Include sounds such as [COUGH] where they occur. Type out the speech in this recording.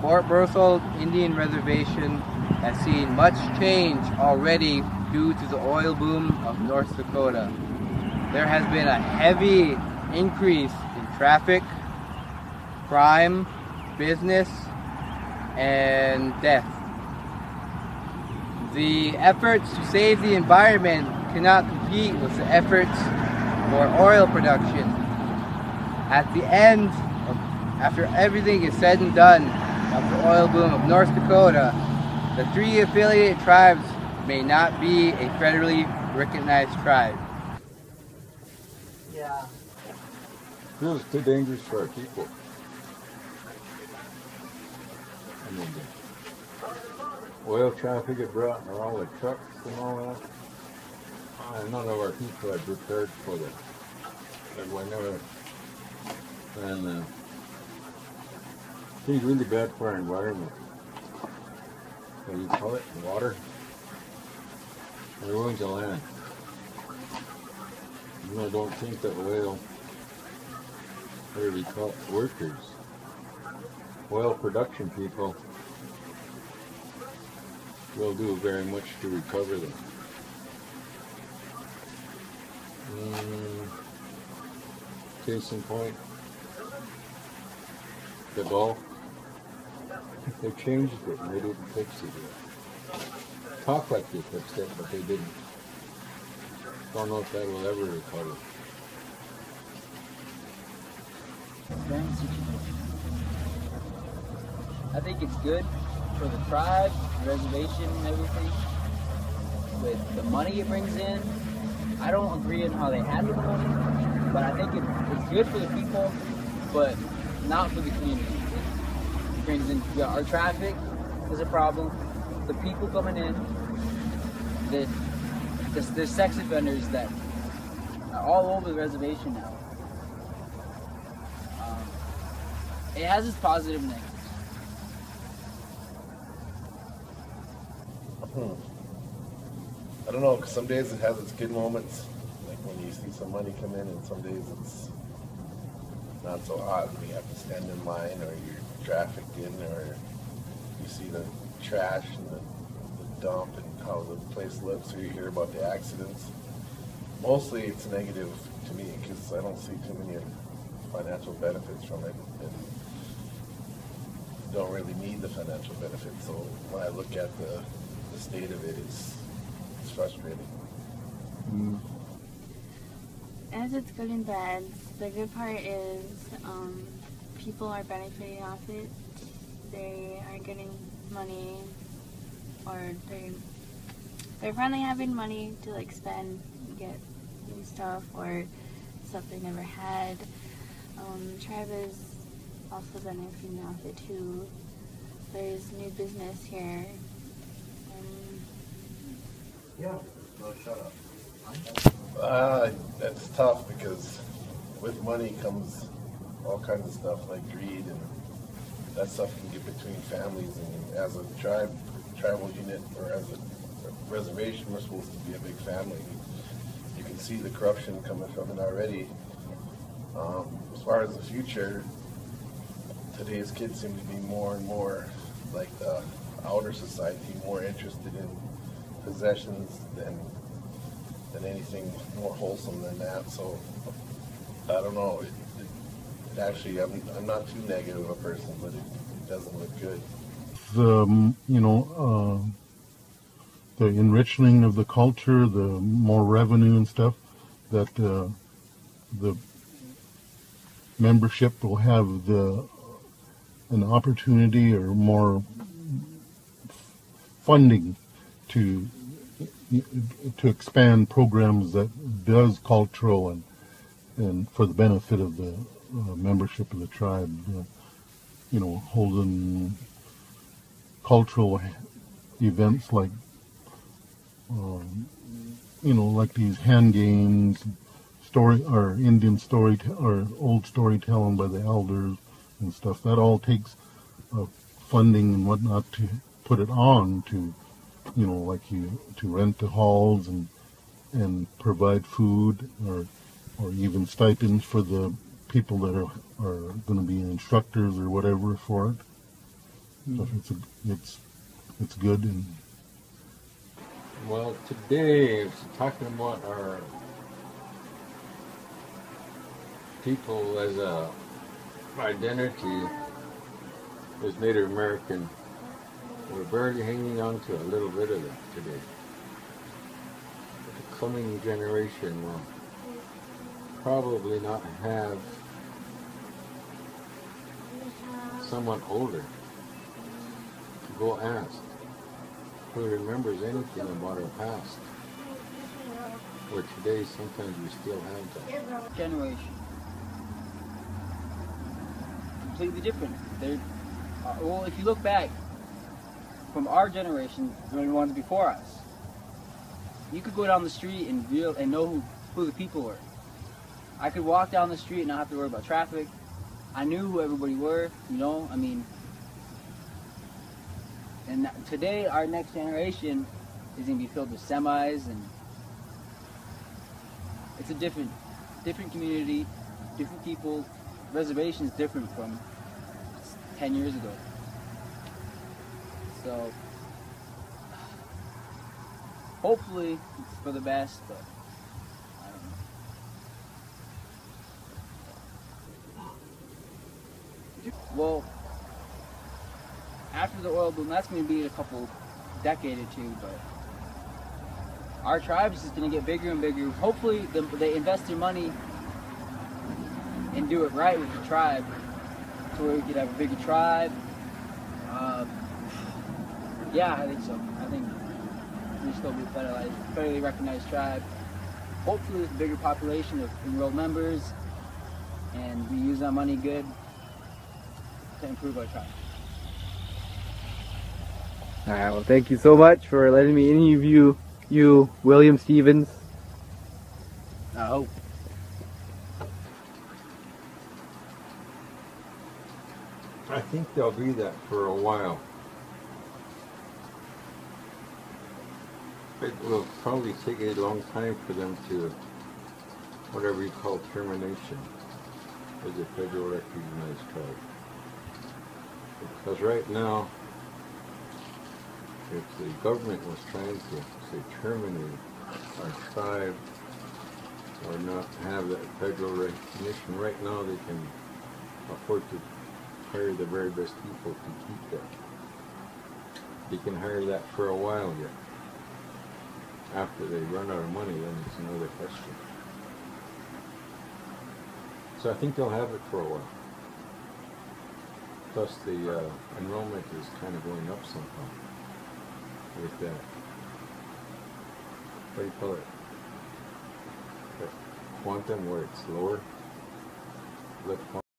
Fort Berthold Indian Reservation has seen much change already due to the oil boom of North Dakota. There has been a heavy increase in traffic, crime, business, and death. The efforts to save the environment cannot compete with the efforts for oil production. At the end, after everything is said and done of the oil boom of North Dakota, the three affiliated tribes may not be a federally recognized tribe. Yeah. Feels too dangerous for our people. I mean, the oil traffic get brought and all the trucks and all that. Uh, none of our people are prepared for that. Like whenever, and uh, it's really bad for our environment. What do you call it? Water. It ruins the land. And I don't think that oil, what do workers, oil production people, will do very much to recover them. Mm, case in point, the ball. They changed it and they didn't fix it yet. Talk like they fixed it, but they didn't. Don't know if that will ever recover. I think it's good for the tribe, the reservation, and everything. With the money it brings in, I don't agree on how they handle the money, but I think it, it's good for the people, but not for the community. Brings in our traffic is a problem. The people coming in, the, the sex offenders that are all over the reservation now. Um, it has its positive and negative. Hmm. I don't know, 'cause some days it has its good moments, like when you see some money come in, and some days it's not so hot, and you have to stand in line, or you're trafficked in, or you see the trash and the, the dump and how the place looks, or you hear about the accidents. Mostly it's negative to me, because I don't see too many financial benefits from it, and don't really need the financial benefits, so when I look at the the state of it, it is it's frustrating. As it's good and bad, the good part is um, people are benefiting off it. They are getting money, or they they're finally having money to like spend, get new stuff or stuff they never had. Um, tribe is also benefiting off it too. There's new business here. Um, Yeah. No, shut up. Uh, that's tough because with money comes all kinds of stuff like greed and that stuff can get between families and as a tribe, tribal unit or as a reservation, we're supposed to be a big family. You can see the corruption coming from it already. Um, as far as the future, today's kids seem to be more and more like the outer society, more interested in possessions than than anything more wholesome than that. So I don't know. Actually, I'm, I'm not too negative a person, but it, it doesn't look good. the um, you know uh, the enriching of the culture, the more revenue and stuff that uh, the membership will have the an opportunity or more funding to to expand programs that does cultural and and for the benefit of the uh, membership of the tribe. Uh, you know, holding cultural events like, um, you know, like these hand games, story or Indian story or old storytelling by the elders and stuff. That all takes uh, funding and whatnot to put it on to, you know, like you to rent the halls and and provide food or or even stipends for the people that are are going to be instructors or whatever for it. So hmm. it's a, it's it's good and Well, today it's talking about our people as a identity as Native American. We're barely hanging on to a little bit of it today. The coming generation will probably not have someone older to go ask who remembers anything about our past. Where today sometimes we still have that. generation. Completely different. They're, uh, well, if you look back from our generation, the ones before us, you could go down the street and real and know who, who the people were. I could walk down the street and not have to worry about traffic. I knew who everybody were. You know, I mean. And today, our next generation is gonna be filled with semis and it's a different different community, different people. Reservation is different from 10 years ago. So, [SIGHS] hopefully it's for the best, but I don't know. Well, after the oil boom, that's going to be a couple decade or two, but our tribe is just going to get bigger and bigger. Hopefully, the, they invest their money and do it right with the tribe, to where we could have a bigger tribe. Um, yeah, I think so. I think we still be a federalized, federally recognized tribe. Hopefully, with a bigger population of enrolled members, and we use our money good to improve our tribe. All right. Well, thank you so much for letting me interview you, you William Stevens. I hope. I think they'll be that for a while. It will probably take a long time for them to, whatever you call termination, as a federal recognized tribe. Because right now, if the government was trying to say terminate our tribe or not have that federal recognition, right now they can afford to hire the very best people to keep that. They can hire that for a while yet. After they run out of money, then it's another question. So I think they'll have it for a while. Plus the uh, enrollment is kind of going up somehow with that. What do you call it? That quantum where it's lower.